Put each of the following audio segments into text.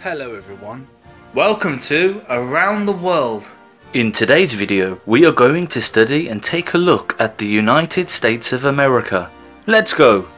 Hello everyone. Welcome to Around the World. In today's video, we are going to study and take a look at the United States of America. Let's go!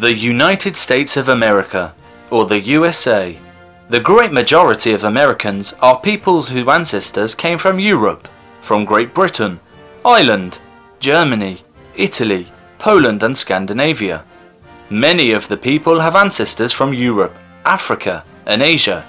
The United States of America, or the USA. The great majority of Americans are peoples whose ancestors came from Europe, from Great Britain, Ireland, Germany, Italy, Poland and Scandinavia. Many of the people have ancestors from Europe, Africa and Asia.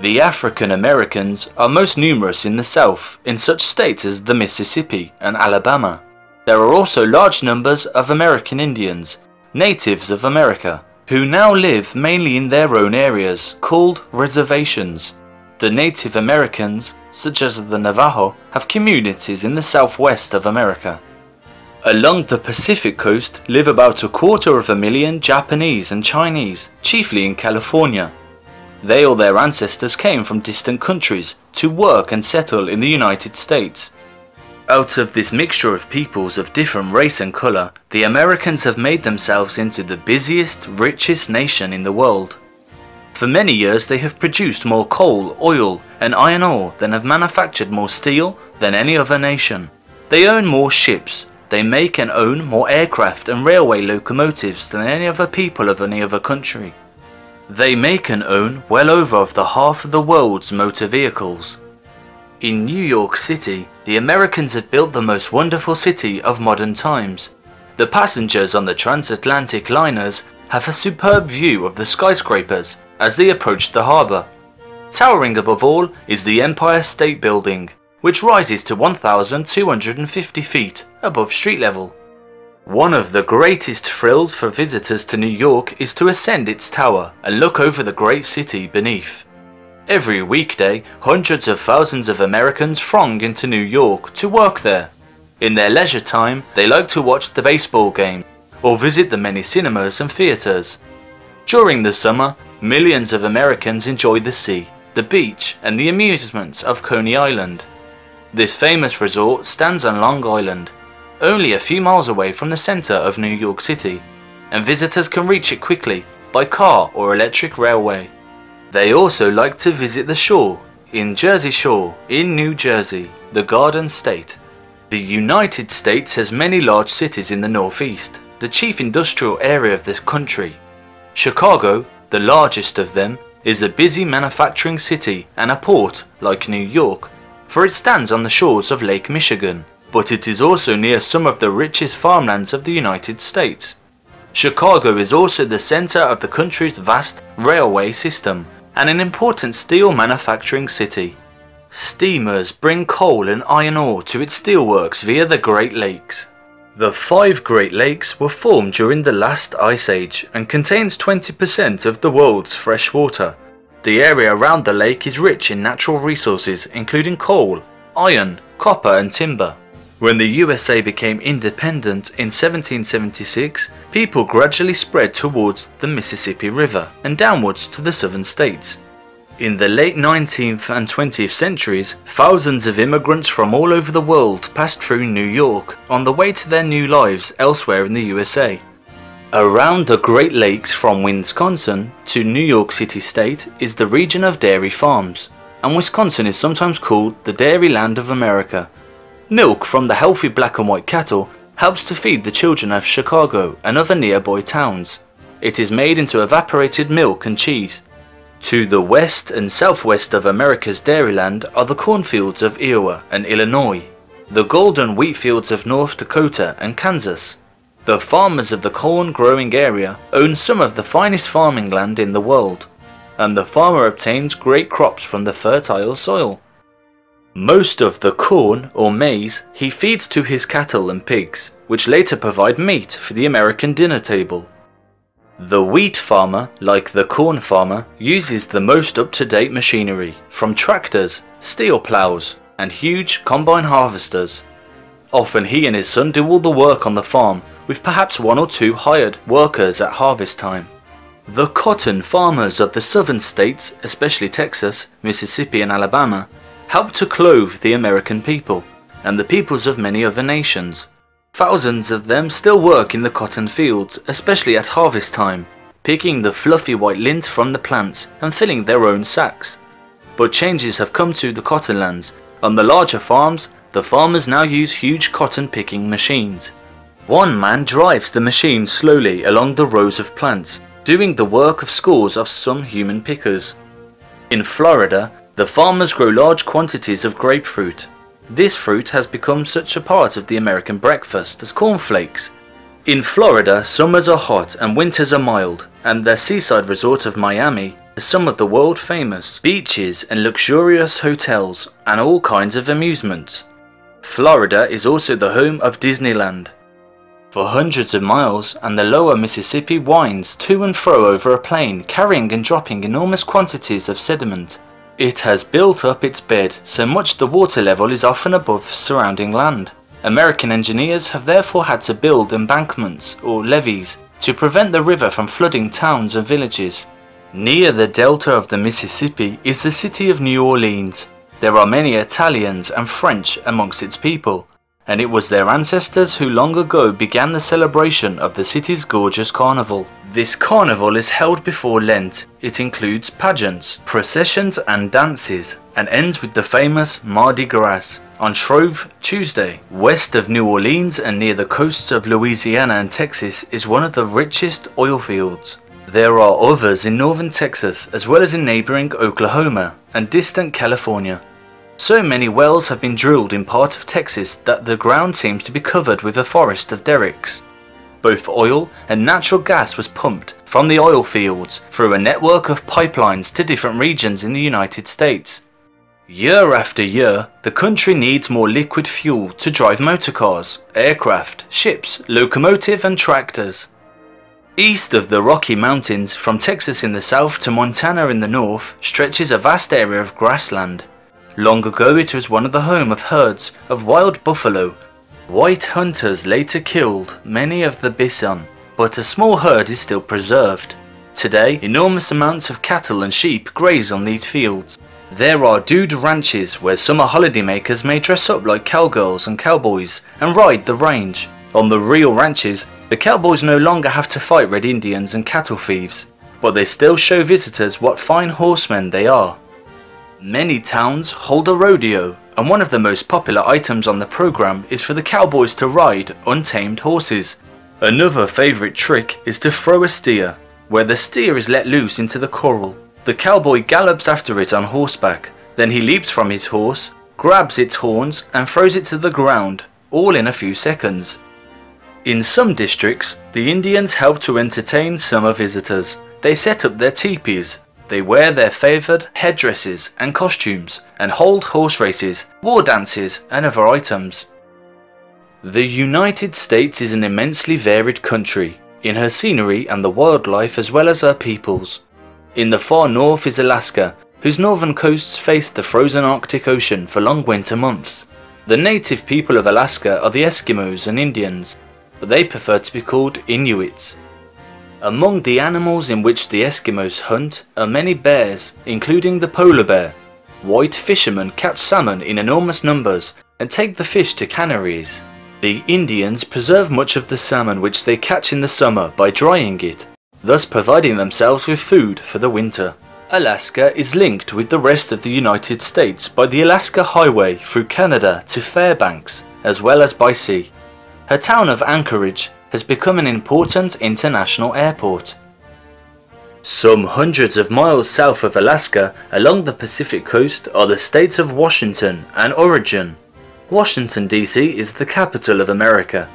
The African Americans are most numerous in the South, in such states as the Mississippi and Alabama. There are also large numbers of American Indians, natives of America, who now live mainly in their own areas, called reservations. The Native Americans, such as the Navajo, have communities in the southwest of America. Along the Pacific coast live about a quarter of a million Japanese and Chinese, chiefly in California. They or their ancestors came from distant countries to work and settle in the United States. Out of this mixture of peoples of different race and colour, the Americans have made themselves into the busiest, richest nation in the world. For many years they have produced more coal, oil and iron ore than have manufactured more steel than any other nation. They own more ships, they make and own more aircraft and railway locomotives than any other people of any other country. They make and own well over of the half of the world's motor vehicles. In New York City, the Americans have built the most wonderful city of modern times. The passengers on the transatlantic liners have a superb view of the skyscrapers as they approach the harbour. Towering above all is the Empire State Building, which rises to 1,250 feet above street level. One of the greatest thrills for visitors to New York is to ascend its tower and look over the great city beneath. Every weekday, hundreds of thousands of Americans throng into New York to work there. In their leisure time, they like to watch the baseball game or visit the many cinemas and theatres. During the summer, millions of Americans enjoy the sea, the beach and the amusements of Coney Island. This famous resort stands on Long Island only a few miles away from the centre of New York City, and visitors can reach it quickly by car or electric railway. They also like to visit the shore in Jersey Shore in New Jersey, the Garden State. The United States has many large cities in the northeast, the chief industrial area of the country. Chicago, the largest of them, is a busy manufacturing city and a port like New York, for it stands on the shores of Lake Michigan but it is also near some of the richest farmlands of the United States. Chicago is also the center of the country's vast railway system and an important steel manufacturing city. Steamers bring coal and iron ore to its steelworks via the Great Lakes. The five Great Lakes were formed during the last ice age and contains 20% of the world's fresh water. The area around the lake is rich in natural resources including coal, iron, copper and timber. When the USA became independent in 1776, people gradually spread towards the Mississippi River and downwards to the southern states. In the late 19th and 20th centuries, thousands of immigrants from all over the world passed through New York on the way to their new lives elsewhere in the USA. Around the Great Lakes from Wisconsin to New York City State is the region of dairy farms, and Wisconsin is sometimes called the Dairy Land of America Milk from the healthy black and white cattle helps to feed the children of Chicago and other nearby towns. It is made into evaporated milk and cheese. To the west and southwest of America's dairyland are the cornfields of Iowa and Illinois, the golden wheat fields of North Dakota and Kansas. The farmers of the corn growing area own some of the finest farming land in the world, and the farmer obtains great crops from the fertile soil. Most of the corn or maize he feeds to his cattle and pigs, which later provide meat for the American dinner table. The wheat farmer, like the corn farmer, uses the most up-to-date machinery, from tractors, steel plows, and huge combine harvesters. Often he and his son do all the work on the farm, with perhaps one or two hired workers at harvest time. The cotton farmers of the southern states, especially Texas, Mississippi and Alabama, helped to clothe the American people and the peoples of many other nations. Thousands of them still work in the cotton fields, especially at harvest time, picking the fluffy white lint from the plants and filling their own sacks. But changes have come to the cottonlands. On the larger farms, the farmers now use huge cotton picking machines. One man drives the machine slowly along the rows of plants, doing the work of scores of some human pickers. In Florida, the farmers grow large quantities of grapefruit. This fruit has become such a part of the American breakfast as cornflakes. In Florida, summers are hot and winters are mild, and their seaside resort of Miami has some of the world famous beaches and luxurious hotels and all kinds of amusements. Florida is also the home of Disneyland, for hundreds of miles and the lower Mississippi winds to and fro over a plain carrying and dropping enormous quantities of sediment. It has built up its bed so much the water level is often above surrounding land. American engineers have therefore had to build embankments or levees to prevent the river from flooding towns and villages. Near the delta of the Mississippi is the city of New Orleans. There are many Italians and French amongst its people, and it was their ancestors who long ago began the celebration of the city's gorgeous carnival. This carnival is held before Lent. It includes pageants, processions and dances, and ends with the famous Mardi Gras on Shrove Tuesday. West of New Orleans and near the coasts of Louisiana and Texas is one of the richest oil fields. There are others in northern Texas as well as in neighboring Oklahoma and distant California. So many wells have been drilled in part of Texas that the ground seems to be covered with a forest of derricks. Both oil and natural gas was pumped from the oil fields through a network of pipelines to different regions in the United States. Year after year, the country needs more liquid fuel to drive motorcars, aircraft, ships, locomotive and tractors. East of the Rocky Mountains, from Texas in the south to Montana in the north, stretches a vast area of grassland Long ago it was one of the home of herds of wild buffalo. White hunters later killed many of the bison, but a small herd is still preserved. Today, enormous amounts of cattle and sheep graze on these fields. There are dude ranches where summer holidaymakers may dress up like cowgirls and cowboys and ride the range. On the real ranches, the cowboys no longer have to fight red Indians and cattle thieves, but they still show visitors what fine horsemen they are. Many towns hold a rodeo, and one of the most popular items on the program is for the cowboys to ride untamed horses. Another favourite trick is to throw a steer, where the steer is let loose into the corral. The cowboy gallops after it on horseback, then he leaps from his horse, grabs its horns and throws it to the ground, all in a few seconds. In some districts, the Indians help to entertain summer visitors. They set up their teepees, they wear their favoured headdresses and costumes and hold horse races, war dances and other items. The United States is an immensely varied country in her scenery and the wildlife as well as her peoples. In the far north is Alaska, whose northern coasts face the frozen Arctic Ocean for long winter months. The native people of Alaska are the Eskimos and Indians, but they prefer to be called Inuits. Among the animals in which the Eskimos hunt are many bears, including the polar bear. White fishermen catch salmon in enormous numbers and take the fish to canneries. The Indians preserve much of the salmon which they catch in the summer by drying it, thus providing themselves with food for the winter. Alaska is linked with the rest of the United States by the Alaska Highway through Canada to Fairbanks, as well as by sea. Her town of Anchorage has become an important international airport. Some hundreds of miles south of Alaska, along the Pacific coast, are the states of Washington and Oregon. Washington DC is the capital of America.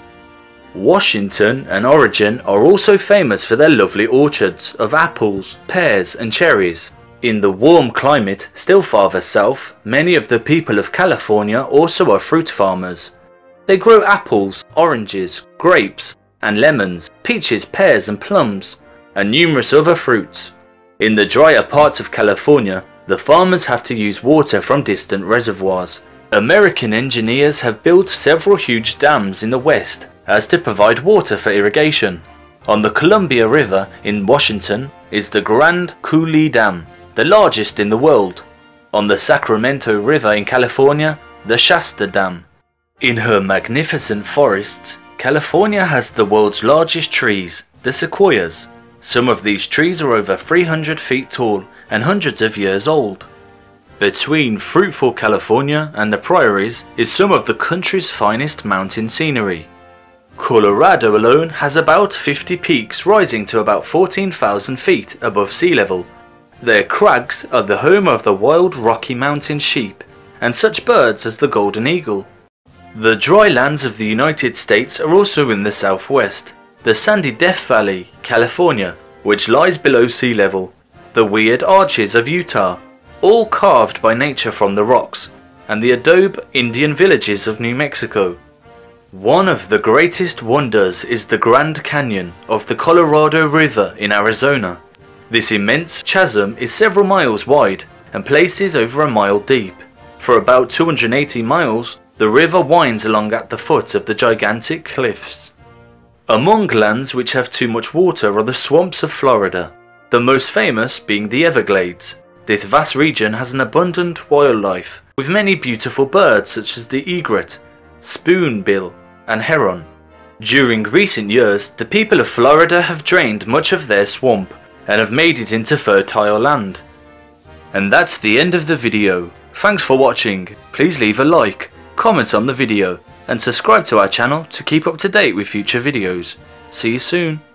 Washington and Oregon are also famous for their lovely orchards of apples, pears and cherries. In the warm climate still farther south, many of the people of California also are fruit farmers. They grow apples, oranges, grapes, and lemons, peaches, pears and plums, and numerous other fruits. In the drier parts of California, the farmers have to use water from distant reservoirs. American engineers have built several huge dams in the west as to provide water for irrigation. On the Columbia River in Washington is the Grand Coulee Dam, the largest in the world. On the Sacramento River in California, the Shasta Dam. In her magnificent forests, California has the world's largest trees, the sequoias. Some of these trees are over 300 feet tall and hundreds of years old. Between fruitful California and the prairies is some of the country's finest mountain scenery. Colorado alone has about 50 peaks rising to about 14,000 feet above sea level. Their crags are the home of the wild Rocky Mountain sheep and such birds as the golden eagle. The dry lands of the United States are also in the southwest. The sandy Death Valley, California, which lies below sea level. The weird arches of Utah, all carved by nature from the rocks. And the adobe Indian villages of New Mexico. One of the greatest wonders is the Grand Canyon of the Colorado River in Arizona. This immense chasm is several miles wide and places over a mile deep. For about 280 miles, the river winds along at the foot of the gigantic cliffs. Among lands which have too much water are the swamps of Florida, the most famous being the Everglades. This vast region has an abundant wildlife, with many beautiful birds such as the egret, spoonbill, and heron. During recent years, the people of Florida have drained much of their swamp and have made it into fertile land. And that's the end of the video. Thanks for watching, please leave a like, comment on the video, and subscribe to our channel to keep up to date with future videos. See you soon.